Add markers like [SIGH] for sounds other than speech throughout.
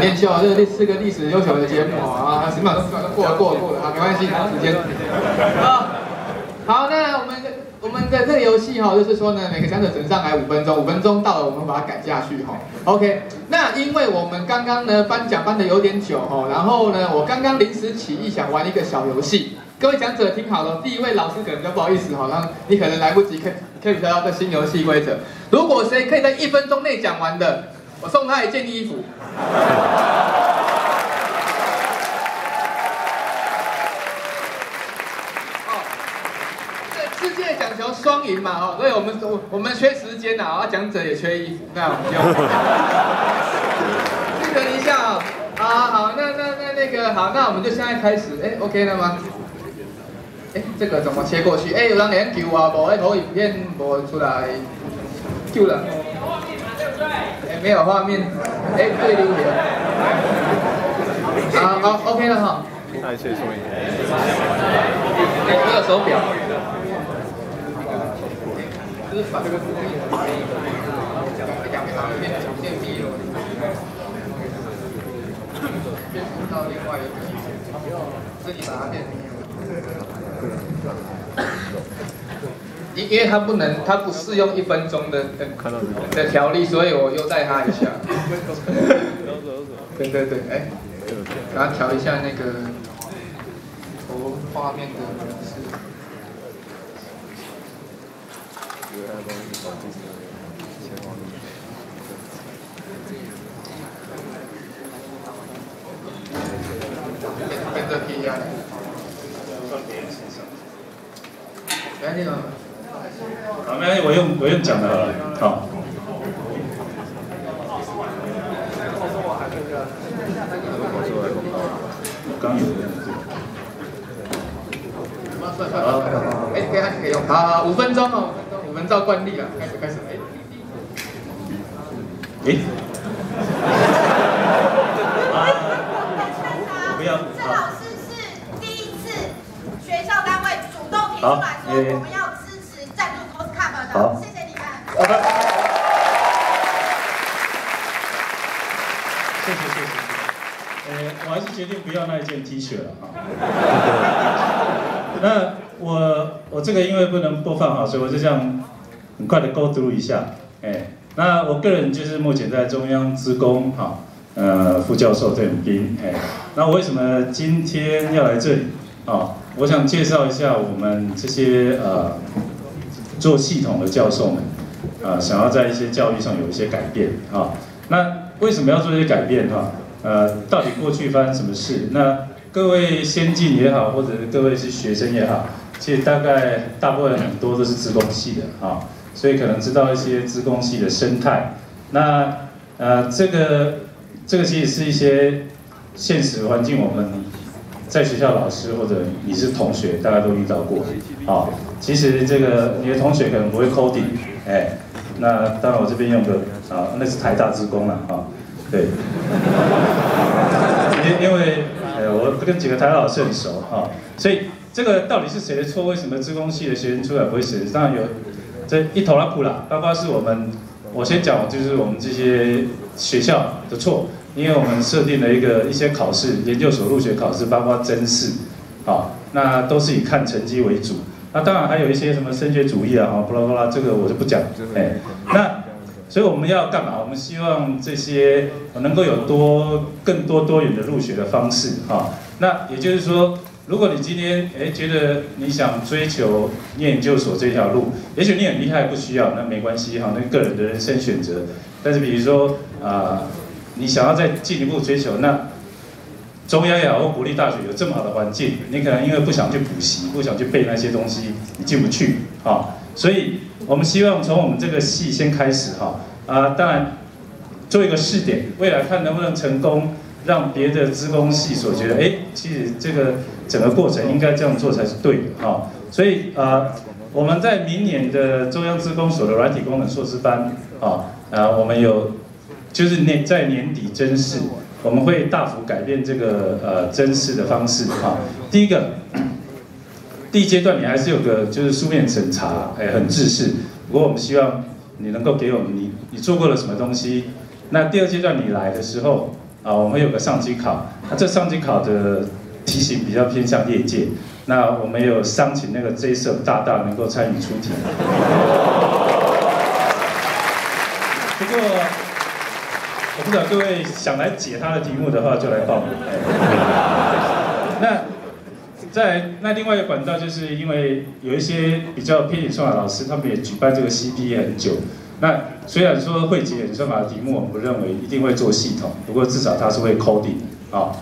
练秀，这是是个历史悠久的节目啊，起码都过了过了过了啊，没关系，时间。啊，好，那我们我们的这个游戏哈，就是说呢，每个讲者只能上来五分钟，五分钟到了，我们把它改下去哈。OK，那因为我们刚刚呢颁奖颁的有点久哈，然后呢，我刚刚临时起意想玩一个小游戏，各位讲者听好了，第一位老师可能就不好意思，好像你可能来不及可可以得到这新游戏规则。如果谁可以在一分钟内讲完的，我送他一件衣服。哦，这世界讲求双赢嘛，哦，所以我们我我们缺时间呐，啊，讲者也缺衣服，那我们就 [LAUGHS] 记得一下啊，好好，那那那那个好，那我们就现在开始，哎，OK 了吗？哎，这个怎么切过去？哎，有人连救啊，无？哎，投影片无出来，救了。哎，没有画面，哎，对留言。好好，OK 了哈。太切说明。哎，我有手表。就是把这个封印两旁变变密了，变到另外一个，自己把它变密了。因因为他不能，他不适用一分钟的的的条例，所以我又带他一下。[LAUGHS] 对对对，哎，然后调一下那个投画面的模式。跟着 P 呀。哎，那个。好，没关系，我用我用讲的好了，好。刚有的。好，哎，可以可以用，好，五分钟哦，我们照惯例啊，开始开始，哎。哎。不要。这老师是第一次学校单位主动提出来说我们要。好，谢谢你们。谢谢谢谢。呃，我还是决定不要那一件 T 恤了哈。[LAUGHS] 那我我这个因为不能播放哈，所以我就这样很快的 go through 一下。哎，那我个人就是目前在中央职工哈，呃，副教授郑斌。哎，那我为什么今天要来这里？啊，我想介绍一下我们这些呃。做系统的教授们，啊，想要在一些教育上有一些改变啊。那为什么要做这些改变哈？呃，到底过去发生什么事？那各位先进也好，或者各位是学生也好，其实大概大部分很多都是资工系的啊，所以可能知道一些资工系的生态。那呃，这个这个其实是一些现实环境，我们在学校老师或者你是同学，大家都遇到过啊。其实这个你的同学可能不会 coding，哎，那当然我这边用的啊，那是台大职工了啊，对，因因为呃我跟几个台大老师很熟哈，所以这个到底是谁的错？为什么职工系的学生出来不会写？当然有这一头拉苦啦，包括是我们，我先讲就是我们这些学校的错，因为我们设定了一个一些考试，研究所入学考试，包括真试，好，那都是以看成绩为主。那当然还有一些什么升学主义啊，哈，巴拉巴拉，这个我就不讲。哎，那所以我们要干嘛？我们希望这些能够有多更多多元的入学的方式，哈。那也就是说，如果你今天哎觉得你想追求念研究所这条路，也许你很厉害，不需要，那没关系哈，那个人的人生选择。但是比如说啊，你想要再进一步追求，那。中央也好，国立大学有这么好的环境，你可能因为不想去补习，不想去背那些东西，你进不去啊。所以，我们希望从我们这个系先开始哈啊，当然做一个试点，未来看能不能成功，让别的资工系所觉得，哎，其实这个整个过程应该这样做才是对的哈。所以啊，我们在明年的中央资工所的软体工程硕士班啊啊，我们有就是年在年底甄试。我们会大幅改变这个呃甄试的方式哈。第一个，第一阶段你还是有个就是书面审查，哎，很制式。不过我们希望你能够给我们你你做过了什么东西。那第二阶段你来的时候，啊，我们有个上机考，那这上机考的题型比较偏向业界，那我们有商请那个 J 社大大能够参与出题。不过，我不知道各位想来解他的题目的话，就来报名。那在那另外一个管道，就是因为有一些比较偏演算法老师，他们也举办这个 CP 很久。那虽然说会解演算法的题目，我们不认为一定会做系统，不过至少它是会 coding 啊。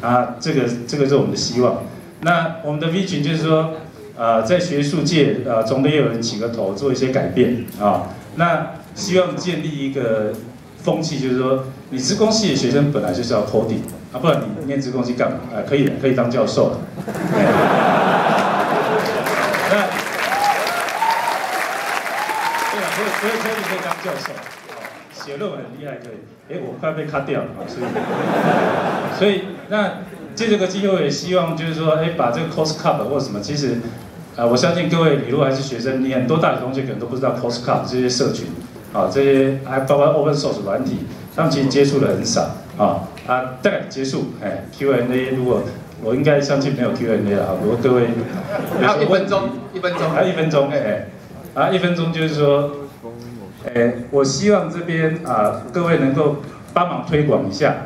啊，这个这个是我们的希望。那我们的 V 群就是说，呃，在学术界，呃，总得有人起个头，做一些改变啊。那希望建立一个风气，就是说，你资工系的学生本来就是要 coding 啊，不然你念资工系干嘛？哎，可以可以当教授。[LAUGHS] 那对啊，所以所以可以可以当教授，写论文很厉害可以。哎，我快被卡掉了，所以所以那借这个机会也希望就是说，哎，把这个 cost cup 或什么，其实。啊，我相信各位，你如果还是学生，你很多大学同学可能都不知道 Postcard 这些社群，啊，这些还包括 Open Source 软体，他们其实接触的很少，啊，啊，大概结束，哎，Q&A 如果我应该相信没有 Q&A 了，啊，如果各位还有一分钟，一分钟，还有一分钟，哎，啊，一分钟就是说，哎，我希望这边啊，各位能够帮忙推广一下。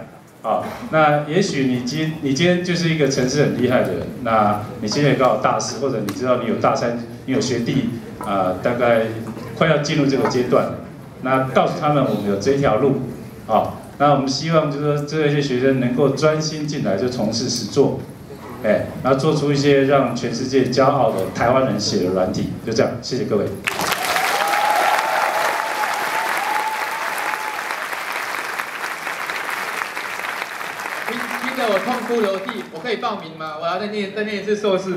好，那也许你今你今天就是一个城市很厉害的人，那你现在刚好大师，或者你知道你有大三，你有学弟啊，大概快要进入这个阶段，那告诉他们我们有这条路，好，那我们希望就是说这些学生能够专心进来就从事实做，哎，然后做出一些让全世界骄傲的台湾人写的软体，就这样，谢谢各位。听听着我痛哭流涕，我可以报名吗？我要再念再念一次硕士。